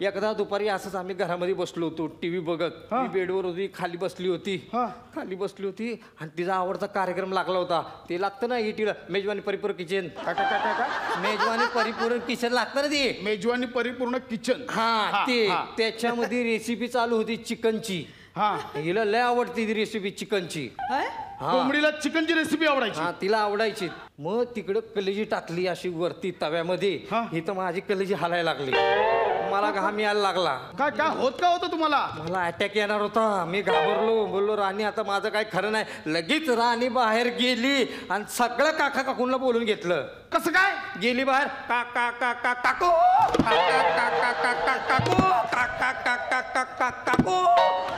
एकदा दुपारी असंच आम्ही घरामध्ये बसलो होतो. टीव्ही बघत. हा. मी बेडवर होती खाली बसली होती. हा. खाली बसली होती आणि तिचा आवडता कार्यक्रम लागला होता. ते लागतं ना ईटीला मेजवानी परिपूर्ण किचन. काय काय काय काय काय मेजवानी परिपूर्ण किचन लागतं ना ते. मेजवानी परिपूर्ण किचन. हा ते. हा. त्याच्यामध्ये रेसिपी चालू होती चिकनची. हा. हिला लय आवडती ती रेसिपी चिकनची. हा. कोंबडीला चिकनची रेसिपी आवडायची. हा तिला आवडायची. मग तिकडं कलेजी टाकली अशी वरती तव्यामध्ये. हा. इथं माझी कलेजी हालायला लागली. मला घाम यायला लागला. काय काय होत का होतं तुम्हाला? मला अटॅक येणार होता. मी घाबरलो बोललो राणी आता माझं काय खरं नाही. लगेच राणी बाहेर गेली आणि सगळं काका काकूंना बोलून घेतलं. कसं काय? गेली बाहेर. काकू का का का का का का काकू का का का का का का काकू.